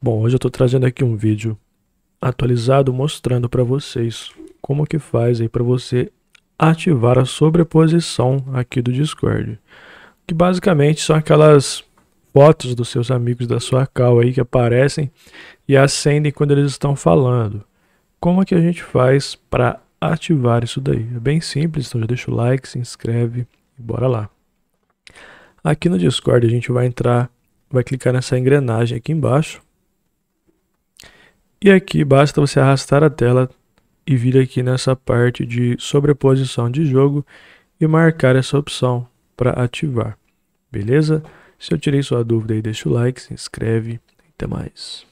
Bom, hoje eu estou trazendo aqui um vídeo atualizado mostrando para vocês como que faz aí para você ativar a sobreposição aqui do Discord. Que basicamente são aquelas fotos dos seus amigos da sua cal aí que aparecem e acendem quando eles estão falando. Como que a gente faz para ativar isso daí? É bem simples, então já deixa o like, se inscreve e bora lá. Aqui no Discord a gente vai entrar, vai clicar nessa engrenagem aqui embaixo e aqui basta você arrastar a tela e vir aqui nessa parte de sobreposição de jogo e marcar essa opção para ativar. Beleza? Se eu tirei sua dúvida aí, deixa o like, se inscreve. Até mais.